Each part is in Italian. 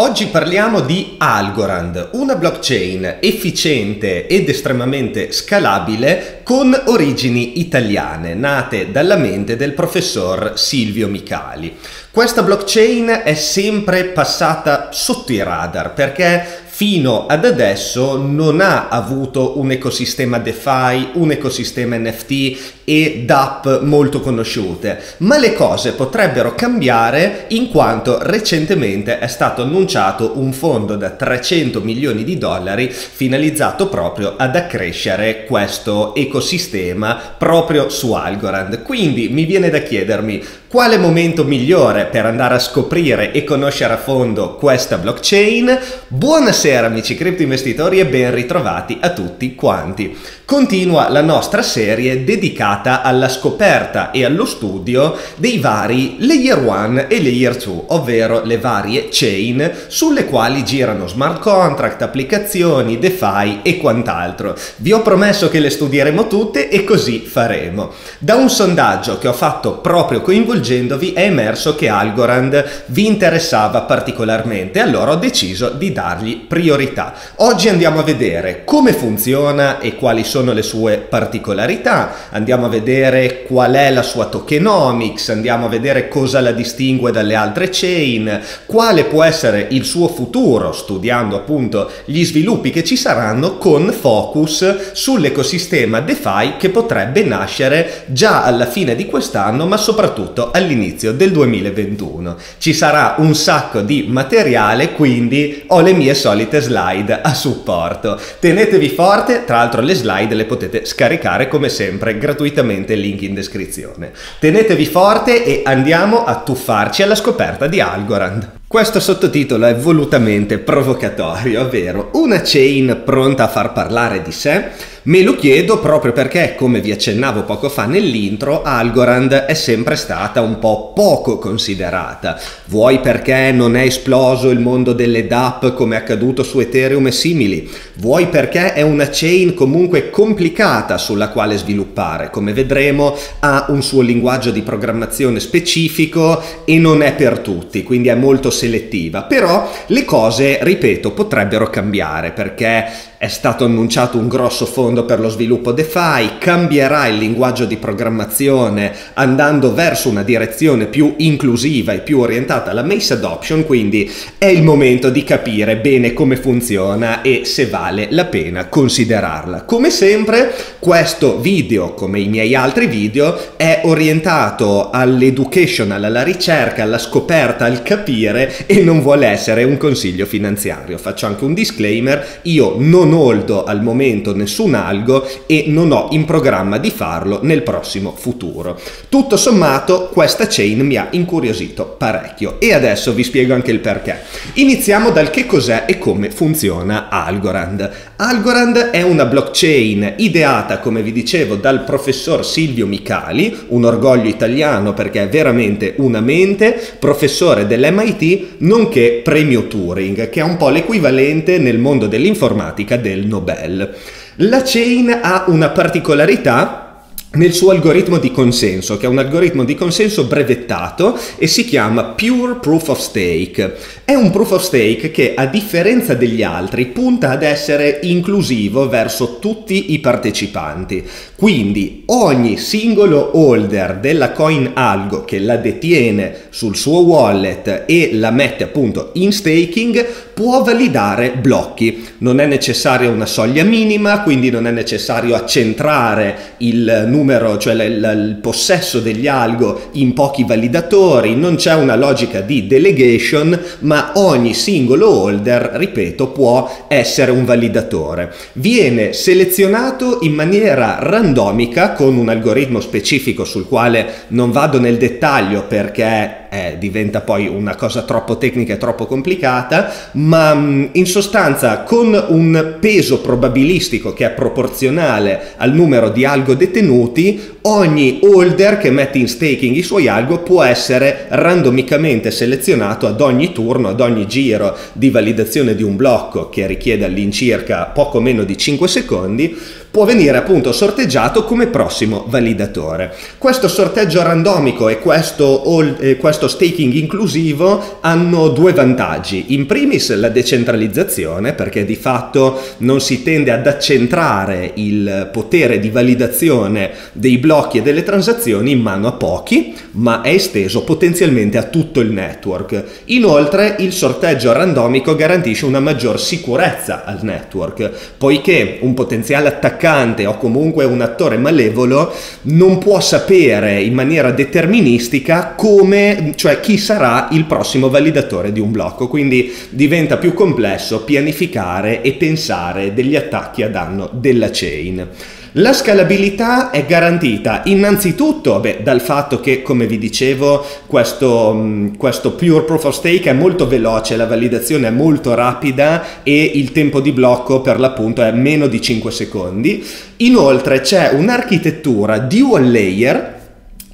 Oggi parliamo di Algorand, una blockchain efficiente ed estremamente scalabile con origini italiane, nate dalla mente del professor Silvio Micali. Questa blockchain è sempre passata sotto i radar perché fino ad adesso non ha avuto un ecosistema DeFi, un ecosistema NFT e DApp molto conosciute, ma le cose potrebbero cambiare in quanto recentemente è stato annunciato un fondo da 300 milioni di dollari finalizzato proprio ad accrescere questo ecosistema proprio su Algorand. Quindi mi viene da chiedermi quale momento migliore per andare a scoprire e conoscere a fondo questa blockchain? Buonasera amici cripto investitori e ben ritrovati a tutti quanti. Continua la nostra serie dedicata alla scoperta e allo studio dei vari layer 1 e layer 2, ovvero le varie chain sulle quali girano smart contract, applicazioni, DeFi e quant'altro. Vi ho promesso che le studieremo tutte e così faremo. Da un sondaggio che ho fatto proprio coinvolgendovi è emerso che Algorand vi interessava particolarmente, allora ho deciso di dargli priorità. Oggi andiamo a vedere come funziona e quali sono sono le sue particolarità, andiamo a vedere qual è la sua tokenomics, andiamo a vedere cosa la distingue dalle altre chain, quale può essere il suo futuro, studiando appunto gli sviluppi che ci saranno con focus sull'ecosistema DeFi che potrebbe nascere già alla fine di quest'anno, ma soprattutto all'inizio del 2021. Ci sarà un sacco di materiale, quindi ho le mie solite slide a supporto. Tenetevi forte, tra l'altro le slide slide le potete scaricare come sempre gratuitamente, link in descrizione. Tenetevi forte e andiamo a tuffarci alla scoperta di Algorand. Questo sottotitolo è volutamente provocatorio, ovvero una chain pronta a far parlare di sé? Me lo chiedo proprio perché, come vi accennavo poco fa nell'intro, Algorand è sempre stata un po' poco considerata. Vuoi perché non è esploso il mondo delle DApp come è accaduto su Ethereum e simili, vuoi perché è una chain comunque complicata sulla quale sviluppare, come vedremo ha un suo linguaggio di programmazione specifico e non è per tutti, quindi è molto selettiva, però le cose, ripeto, potrebbero cambiare perché è stato annunciato un grosso fondo per lo sviluppo DeFi, cambierà il linguaggio di programmazione andando verso una direzione più inclusiva e più orientata alla mass adoption, quindi è il momento di capire bene come funziona e se vale la pena considerarla. Come sempre, questo video, come i miei altri video, è orientato all'educational, alla ricerca, alla scoperta, al capire e non vuole essere un consiglio finanziario. Faccio anche un disclaimer, io non non holdo al momento nessun algo e non ho in programma di farlo nel prossimo futuro. Tutto sommato questa chain mi ha incuriosito parecchio e adesso vi spiego anche il perché. Iniziamo dal che cos'è e come funziona Algorand. Algorand è una blockchain ideata, come vi dicevo, dal professor Silvio Micali, un orgoglio italiano perché è veramente una mente, professore dell'MIT, nonché premio Turing, che è un po' l'equivalente nel mondo dell'informatica del Nobel. La chain ha una particolarità nel suo algoritmo di consenso, che è un algoritmo di consenso brevettato e si chiama Pure Proof of Stake. È un proof of stake che, a differenza degli altri, punta ad essere inclusivo verso tutti i partecipanti. Quindi ogni singolo holder della coin algo che la detiene sul suo wallet e la mette appunto in staking può validare blocchi. Non è necessaria una soglia minima, quindi non è necessario accentrare il numero, cioè il, il possesso degli algo in pochi validatori, non c'è una logica di delegation, ma ogni singolo holder, ripeto, può essere un validatore. Viene selezionato in maniera randomica con un algoritmo specifico sul quale non vado nel dettaglio perché eh, diventa poi una cosa troppo tecnica e troppo complicata, ma mm, in sostanza con un peso probabilistico che è proporzionale al numero di algo detenuti, ogni holder che mette in staking i suoi algo può essere randomicamente selezionato ad ogni turno, ad ogni giro di validazione di un blocco che richiede all'incirca poco meno di 5 secondi può venire appunto sorteggiato come prossimo validatore. Questo sorteggio randomico e questo, all, questo staking inclusivo hanno due vantaggi. In primis la decentralizzazione, perché di fatto non si tende ad accentrare il potere di validazione dei blocchi e delle transazioni in mano a pochi, ma è esteso potenzialmente a tutto il network. Inoltre il sorteggio randomico garantisce una maggior sicurezza al network, poiché un potenziale attaccante o comunque un attore malevolo non può sapere in maniera deterministica come, cioè chi sarà il prossimo validatore di un blocco, quindi diventa più complesso pianificare e pensare degli attacchi a danno della chain. La scalabilità è garantita innanzitutto beh, dal fatto che, come vi dicevo, questo, mm, questo, Pure Proof of Stake è molto veloce, la validazione è molto rapida e il tempo di blocco per l'appunto è meno di 5 secondi. Inoltre c'è un'architettura dual layer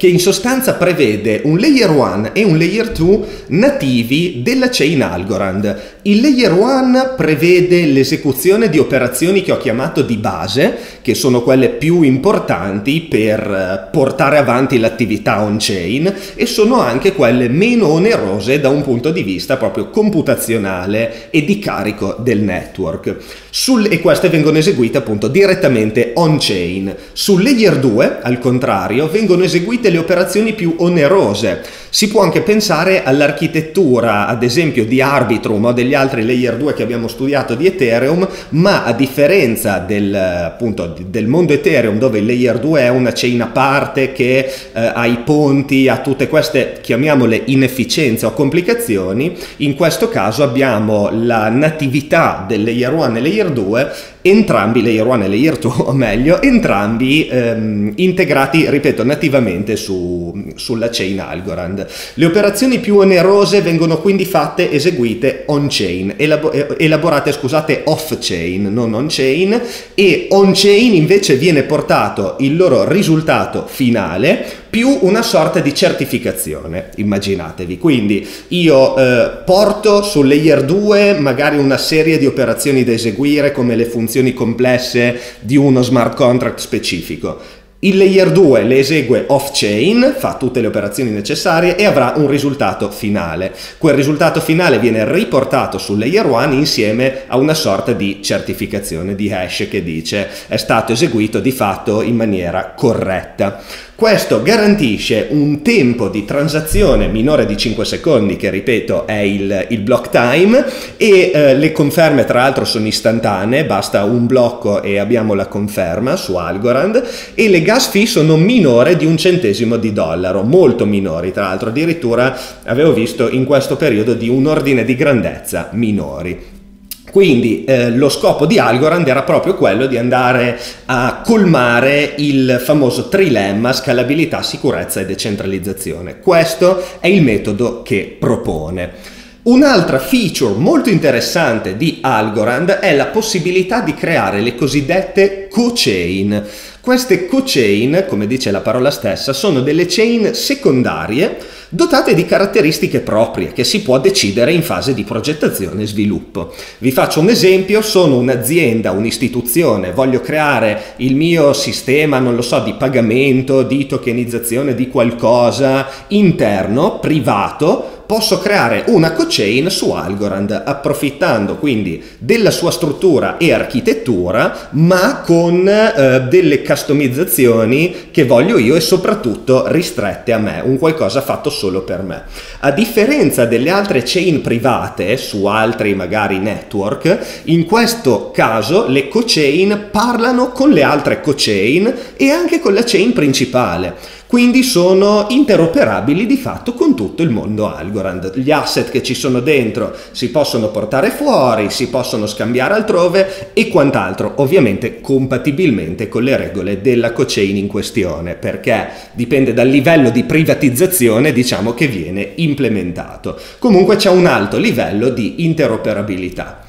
che in sostanza prevede un layer 1 e un layer 2 nativi della chain Algorand. Il layer 1 prevede l'esecuzione di operazioni che ho chiamato di base, che sono quelle più importanti per eh, portare avanti l'attività on-chain e sono anche quelle meno onerose da un punto di vista proprio computazionale e di carico del network. Sul, e queste vengono eseguite appunto direttamente on-chain. Sul layer 2, al contrario, vengono eseguite le operazioni più onerose. Si può anche pensare all'architettura, ad esempio, di Arbitrum o degli altri layer 2 che abbiamo studiato di Ethereum, ma a differenza del, appunto, del mondo Ethereum, dove il layer 2 è una chain a parte che eh, ha i ponti, ha tutte queste, chiamiamole, inefficienze o complicazioni, in questo caso abbiamo la natività del layer 1 e layer 2 entrambi layer 1 e layer 2 o meglio entrambi ehm, integrati ripeto nativamente su, sulla chain Algorand. Le operazioni più onerose vengono quindi fatte eseguite on chain elab- elaborate scusate off chain non on chain e on chain invece viene portato il loro risultato finale più una sorta di certificazione, immaginatevi. Quindi io eh, porto sul layer 2 magari una serie di operazioni da eseguire come le funzioni complesse di uno smart contract specifico. Il layer 2 le esegue off-chain, fa tutte le operazioni necessarie e avrà un risultato finale. Quel risultato finale viene riportato sul layer 1 insieme a una sorta di certificazione di hash che dice è stato eseguito di fatto in maniera corretta. Questo garantisce un tempo di transazione minore di 5 secondi, che ripeto è il, il block time, e eh, le conferme tra l'altro sono istantanee, basta un blocco e abbiamo la conferma su Algorand, e le gas fee sono minore di un centesimo di dollaro, molto minori tra l'altro, addirittura avevo visto in questo periodo di un ordine di grandezza minori. Quindi eh, lo scopo di Algorand era proprio quello di andare a colmare il famoso trilemma scalabilità, sicurezza e decentralizzazione. Questo è il metodo che propone. Un'altra feature molto interessante di Algorand è la possibilità di creare le cosiddette co-chain. Queste co-chain, come dice la parola stessa, sono delle chain secondarie dotate di caratteristiche proprie che si può decidere in fase di progettazione e sviluppo. Vi faccio un esempio, sono un'azienda, un'istituzione, voglio creare il mio sistema, non lo so, di pagamento, di tokenizzazione di qualcosa interno, privato, posso creare una co-chain su Algorand approfittando quindi della sua struttura e architettura ma con eh, delle customizzazioni che voglio io e soprattutto ristrette a me, un qualcosa fatto solo per me. A differenza delle altre chain private su altri magari network, in questo caso le co-chain parlano con le altre co-chain e anche con la chain principale quindi sono interoperabili di fatto con tutto il mondo Algorand. Gli asset che ci sono dentro si possono portare fuori, si possono scambiare altrove e quant'altro, ovviamente compatibilmente con le regole della co-chain in questione, perché dipende dal livello di privatizzazione diciamo che viene implementato. Comunque c'è un alto livello di interoperabilità.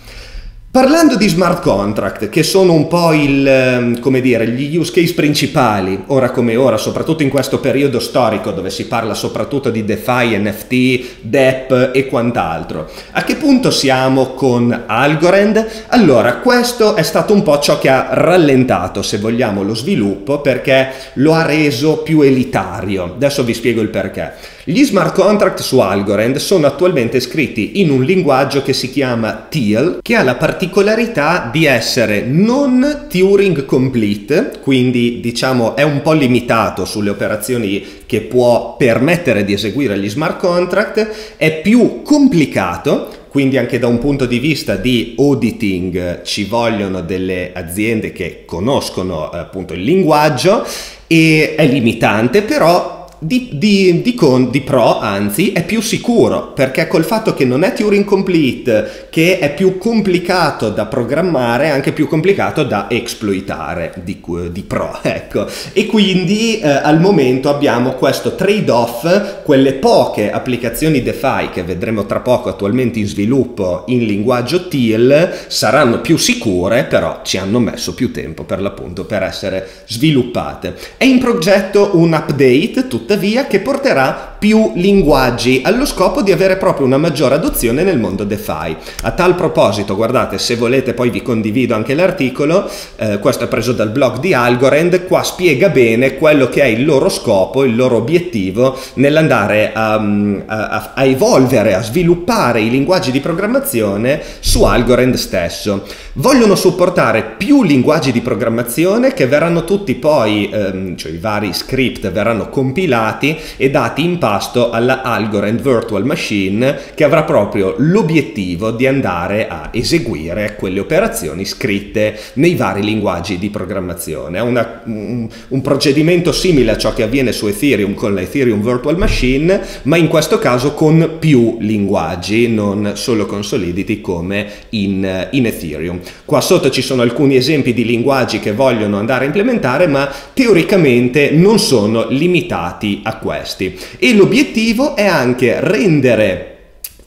Parlando di smart contract, che sono un po' il, ehm, dire, gli use case principali, ora come ora, soprattutto in questo periodo storico dove si parla soprattutto di DeFi, NFT, DEP e quant'altro. A che punto siamo con Algorand? Allora, questo è stato un po' ciò che ha rallentato, se vogliamo, lo sviluppo perché lo ha reso più elitario. Adesso vi spiego il perché. Gli smart contract su Algorand sono attualmente scritti in un linguaggio che si chiama TEAL, che ha la particolarità di essere non Turing complete, quindi diciamo è un po' limitato sulle operazioni che può permettere di eseguire gli smart contract, è più complicato, quindi anche da un punto di vista di auditing ci vogliono delle aziende che conoscono appunto il linguaggio e è limitante, però di, di, di, con, di, pro, anzi, è più sicuro perché col fatto che non è Turing complete, che è più complicato da programmare, è anche più complicato da esploitare di, pro. Ecco. E quindi eh, al momento abbiamo questo trade-off, quelle poche applicazioni DeFi che vedremo tra poco attualmente in sviluppo in linguaggio TIL saranno più sicure, però ci hanno messo più tempo per l'appunto per essere sviluppate. È in progetto un update, tuttavia che porterà più linguaggi allo scopo di avere proprio una maggiore adozione nel mondo DeFi. A tal proposito, guardate, se volete poi vi condivido anche l'articolo, eh, questo è preso dal blog di Algorand, qua spiega bene quello che è il loro scopo, il loro obiettivo nell'andare a, a, a evolvere, a sviluppare i linguaggi di programmazione su Algorand stesso. Vogliono supportare più linguaggi di programmazione che verranno tutti poi, ehm, cioè i vari script verranno compilati e dati in pasto alla Algorand Virtual Machine che avrà proprio l'obiettivo di andare a eseguire quelle operazioni scritte nei vari linguaggi di programmazione. È un, un procedimento simile a ciò che avviene su Ethereum con l'Ethereum Virtual Machine, ma in questo caso con più linguaggi, non solo con Solidity come in, in Ethereum. Qua sotto ci sono alcuni esempi di linguaggi che vogliono andare a implementare, ma teoricamente non sono limitati a questi. E l'obiettivo è anche rendere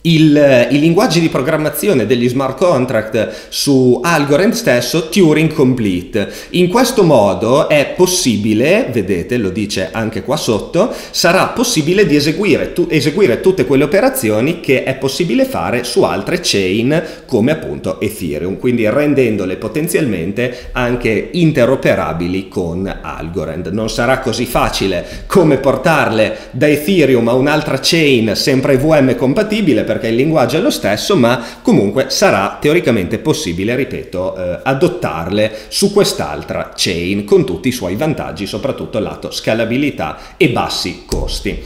il, i linguaggi di programmazione degli smart contract su Algorand stesso Turing complete. In questo modo è possibile, vedete, lo dice anche qua sotto, sarà possibile di eseguire, tu, eseguire tutte quelle operazioni che è possibile fare su altre chain come appunto Ethereum, quindi rendendole potenzialmente anche interoperabili con Algorand. Non sarà così facile come portarle da Ethereum a un'altra chain sempre VM compatibile perché il linguaggio è lo stesso, ma comunque sarà teoricamente possibile, ripeto, eh, adottarle su quest'altra chain con tutti i suoi vantaggi, soprattutto lato scalabilità e bassi costi.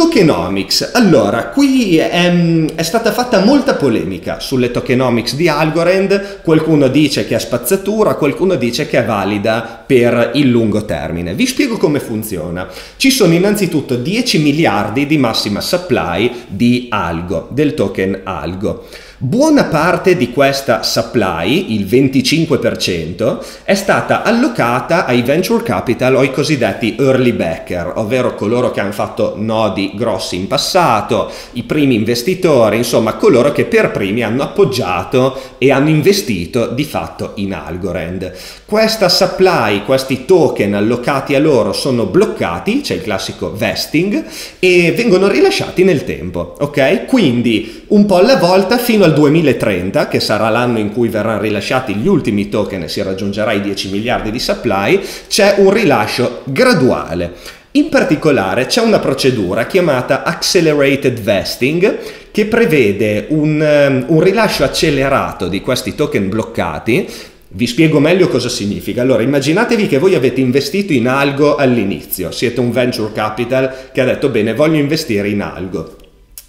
Tokenomics. Allora, qui è, è, stata fatta molta polemica sulle tokenomics di Algorand, qualcuno dice che è spazzatura, qualcuno dice che è valida per il lungo termine. Vi spiego come funziona. Ci sono innanzitutto 10 miliardi di massima supply di Algo, del token Algo. Buona parte di questa supply, il 25%, è stata allocata ai venture capital o ai cosiddetti early backer, ovvero coloro che hanno fatto nodi grossi in passato, i primi investitori, insomma coloro che per primi hanno appoggiato e hanno investito di fatto in Algorand. Questa supply, questi token allocati a loro sono bloccati, c'è il classico vesting, e vengono rilasciati nel tempo, ok? Quindi un po' alla volta fino a al 2030, che sarà l'anno in cui verranno rilasciati gli ultimi token e si raggiungerà i 10 miliardi di supply, c'è un rilascio graduale. In particolare c'è una procedura chiamata Accelerated Vesting che prevede un, um, un, rilascio accelerato di questi token bloccati. Vi spiego meglio cosa significa. Allora, immaginatevi che voi avete investito in algo all'inizio, siete un venture capital che ha detto bene, voglio investire in algo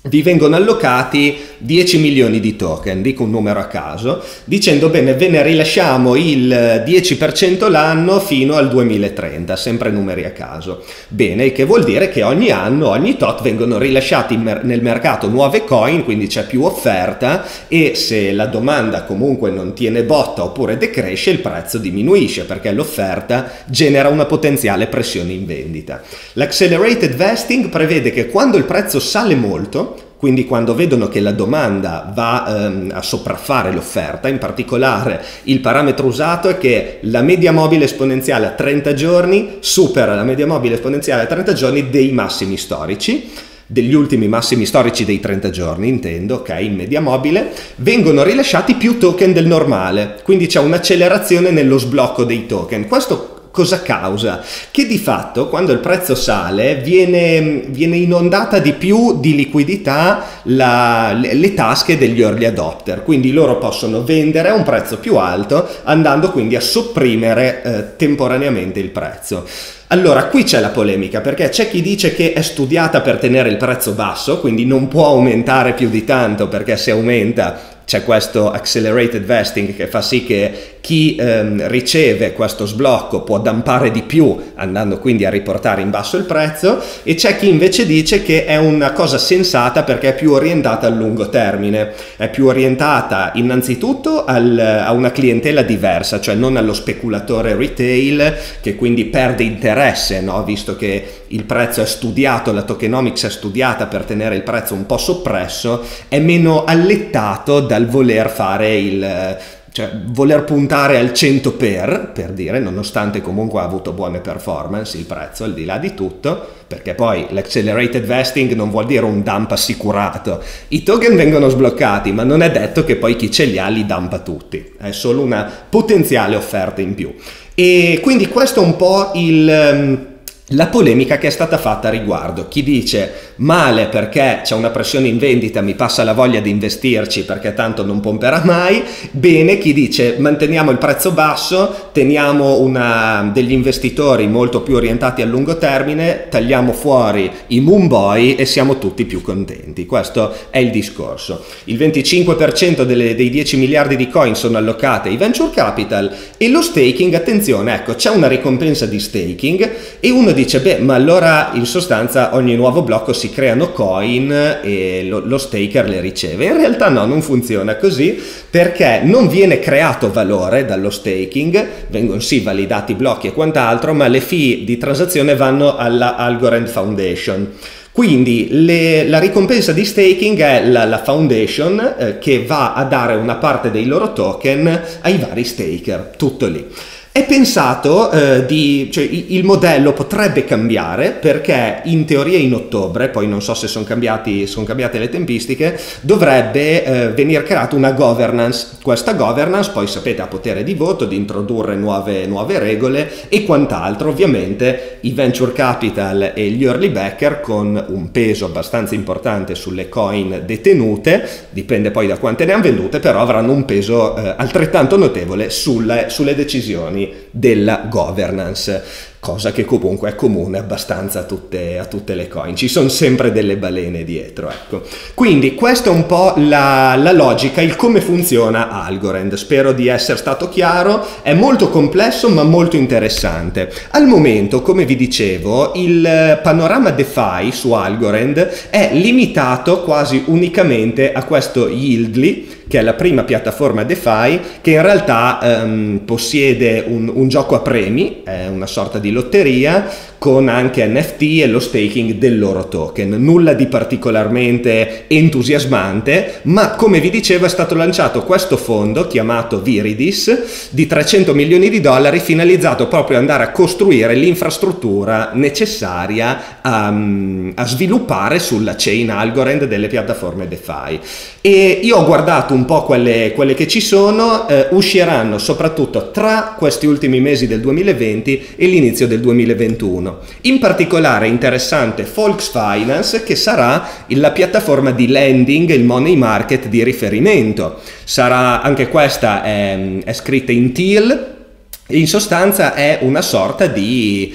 vi vengono allocati 10 milioni di token, dico un numero a caso, dicendo bene ve ne rilasciamo il 10% l'anno fino al 2030, sempre numeri a caso. Bene, che vuol dire che ogni anno, ogni tot vengono rilasciati nel mercato nuove coin, quindi c'è più offerta e se la domanda comunque non tiene botta oppure decresce, il prezzo diminuisce perché l'offerta genera una potenziale pressione in vendita. L'accelerated vesting prevede che quando il prezzo sale molto, quindi quando vedono che la domanda va ehm, a sopraffare l'offerta, in particolare il parametro usato è che la media mobile esponenziale a 30 giorni supera la media mobile esponenziale a 30 giorni dei massimi storici degli ultimi massimi storici dei 30 giorni, intendo, ok, in media mobile, vengono rilasciati più token del normale, quindi c'è un'accelerazione nello sblocco dei token. Questo cosa causa? Che di fatto quando il prezzo sale viene, viene inondata di più di liquidità la, le, le, tasche degli early adopter, quindi loro possono vendere a un prezzo più alto andando quindi a sopprimere eh, temporaneamente il prezzo. Allora, qui c'è la polemica perché c'è chi dice che è studiata per tenere il prezzo basso, quindi non può aumentare più di tanto perché se aumenta c'è questo accelerated vesting che fa sì che chi ehm, riceve questo sblocco può dampare di più andando quindi a riportare in basso il prezzo e c'è chi invece dice che è una cosa sensata perché è più orientata al lungo termine, è più orientata innanzitutto al, a una clientela diversa, cioè non allo speculatore retail che quindi perde interesse, no? visto che il prezzo è studiato, la tokenomics è studiata per tenere il prezzo un po' soppresso, è meno allettato dal voler fare il cioè voler puntare al 100 per, per dire, nonostante comunque ha avuto buone performance il prezzo al di là di tutto, perché poi l'accelerated vesting non vuol dire un dump assicurato. I token vengono sbloccati, ma non è detto che poi chi ce li ha li dumpa tutti, è solo una potenziale offerta in più. E quindi questo è un po' il ehm, la polemica che è stata fatta a riguardo. Chi dice male perché c'è una pressione in vendita, mi passa la voglia di investirci perché tanto non pomperà mai, bene chi dice manteniamo il prezzo basso, teniamo una, degli investitori molto più orientati a lungo termine, tagliamo fuori i moon boy e siamo tutti più contenti. Questo è il discorso. Il 25% delle, dei 10 miliardi di coin sono allocate ai venture capital e lo staking, attenzione, ecco, c'è una ricompensa di staking e uno dice, beh, ma allora in sostanza ogni nuovo blocco si creano coin e lo, lo staker le riceve. In realtà no, non funziona così perché non viene creato valore dallo staking, vengono sì validati blocchi e quant'altro, ma le fee di transazione vanno alla Algorand Foundation. Quindi le, la ricompensa di staking è la, la foundation eh, che va a dare una parte dei loro token ai vari staker, tutto lì. È pensato eh, di, cioè il modello potrebbe cambiare perché in teoria in ottobre, poi non so se sono, sono cambiate le tempistiche, dovrebbe eh, venire creata una governance. Questa governance poi sapete ha potere di voto, di introdurre nuove, nuove regole e quant'altro. Ovviamente i venture capital e gli early backer con un peso abbastanza importante sulle coin detenute, dipende poi da quante ne hanno vendute, però avranno un peso eh, altrettanto notevole sulle, sulle decisioni della governance cosa che comunque è comune abbastanza a tutte, a tutte le coin, ci sono sempre delle balene dietro. Ecco. Quindi questa è un po' la, la, logica, il come funziona Algorand, spero di essere stato chiaro, è molto complesso ma molto interessante. Al momento, come vi dicevo, il panorama DeFi su Algorand è limitato quasi unicamente a questo Yieldly, che è la prima piattaforma DeFi che in realtà ehm, possiede un, un gioco a premi, è una sorta di lotteria con anche NFT e lo staking del loro token. Nulla di particolarmente entusiasmante, ma come vi dicevo è stato lanciato questo fondo chiamato Viridis di 300 milioni di dollari finalizzato proprio ad andare a costruire l'infrastruttura necessaria a, a sviluppare sulla chain Algorand delle piattaforme DeFi. E io ho guardato un po' quelle, quelle che ci sono, eh, usciranno soprattutto tra questi ultimi mesi del 2020 e l'inizio del 2021 anno. In particolare interessante Volksfinance che sarà la piattaforma di lending, il money market di riferimento. Sarà, anche questa è, è scritta in TIL, in sostanza è una sorta di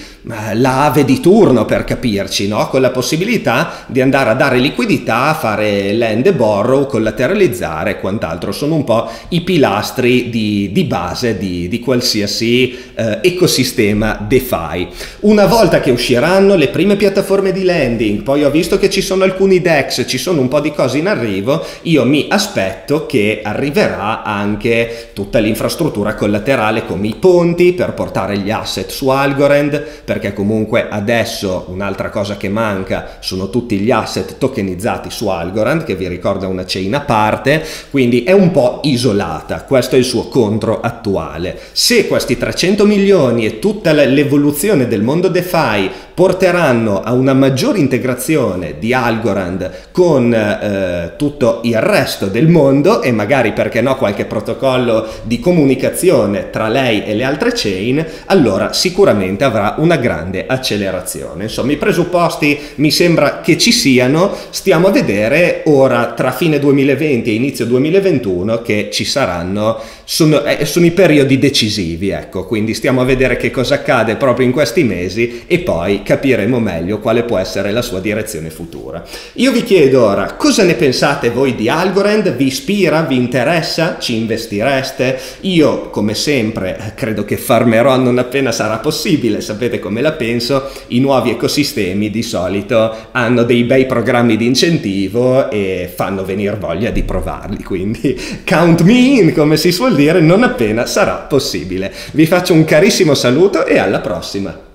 l'ave di turno per capirci, no? con la possibilità di andare a dare liquidità, fare lend e borrow, collateralizzare e quant'altro. Sono un po' i pilastri di, di base di, di qualsiasi eh, ecosistema DeFi. Una volta che usciranno le prime piattaforme di lending, poi ho visto che ci sono alcuni DEX, ci sono un po' di cose in arrivo, io mi aspetto che arriverà anche tutta l'infrastruttura collaterale come i ponti per portare gli asset su Algorand, per perché comunque adesso un'altra cosa che manca sono tutti gli asset tokenizzati su Algorand, che vi ricorda una chain a parte, quindi è un po' isolata, questo è il suo contro attuale. Se questi 300 milioni e tutta l'evoluzione del mondo DeFi porteranno a una maggiore integrazione di Algorand con eh, tutto il resto del mondo e magari perché no qualche protocollo di comunicazione tra lei e le altre chain, allora sicuramente avrà una grande accelerazione. Insomma, i presupposti mi sembra che ci siano, stiamo a vedere ora tra fine 2020 e inizio 2021 che ci saranno, sono, eh, sono i periodi decisivi, ecco, quindi stiamo a vedere che cosa accade proprio in questi mesi e poi capiremo meglio quale può essere la sua direzione futura. Io vi chiedo ora cosa ne pensate voi di Algorand, vi ispira, vi interessa, ci investireste? Io come sempre credo che farmerò non appena sarà possibile, sapete come la penso, i nuovi ecosistemi di solito hanno dei bei programmi di incentivo e fanno venire voglia di provarli, quindi count me in come si suol dire non appena sarà possibile. Vi faccio un carissimo saluto e alla prossima!